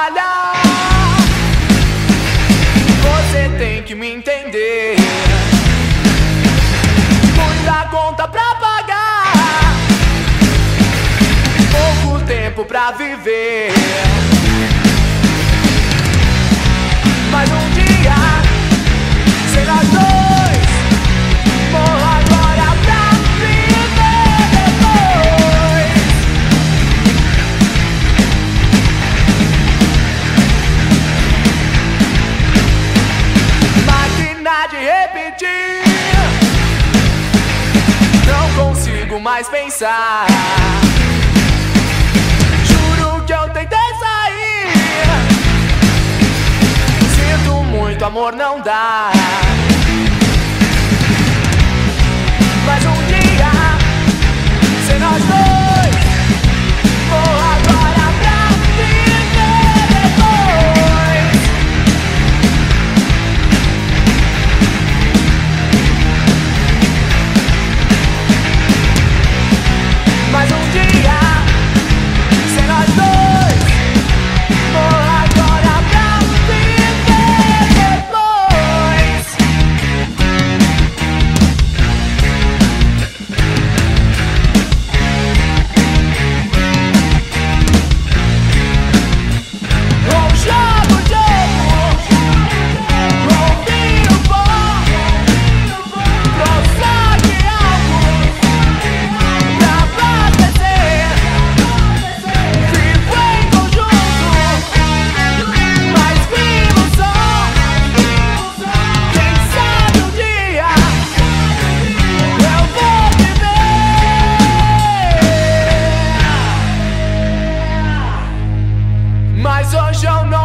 trabalhar. Você tem que me entender. Muita conta pra pagar, pouco tempo pra viver. Repetir. Não consigo mais pensar. Juro que eu tentei sair. Sinto muito, amor não dá. show no